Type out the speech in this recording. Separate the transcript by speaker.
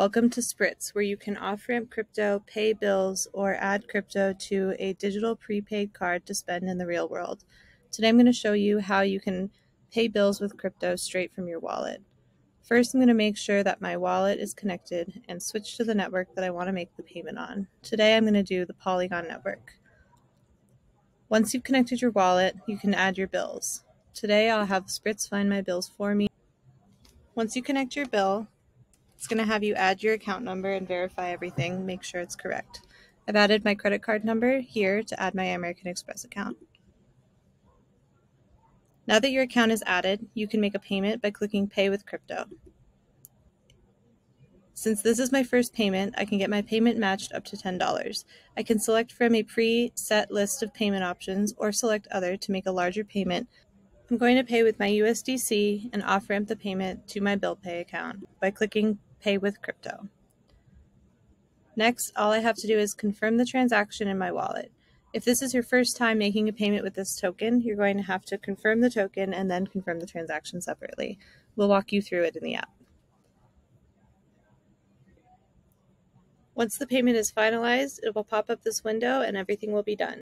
Speaker 1: Welcome to Spritz, where you can off-ramp crypto, pay bills, or add crypto to a digital prepaid card to spend in the real world. Today I'm going to show you how you can pay bills with crypto straight from your wallet. First, I'm going to make sure that my wallet is connected and switch to the network that I want to make the payment on. Today I'm going to do the Polygon network. Once you've connected your wallet, you can add your bills. Today I'll have Spritz find my bills for me. Once you connect your bill, it's going to have you add your account number and verify everything, make sure it's correct. I've added my credit card number here to add my American Express account. Now that your account is added, you can make a payment by clicking Pay with Crypto. Since this is my first payment, I can get my payment matched up to $10. I can select from a pre-set list of payment options or select other to make a larger payment. I'm going to pay with my USDC and off-ramp the payment to my bill pay account by clicking pay with crypto. Next, all I have to do is confirm the transaction in my wallet. If this is your first time making a payment with this token, you're going to have to confirm the token and then confirm the transaction separately. We'll walk you through it in the app. Once the payment is finalized, it will pop up this window and everything will be done.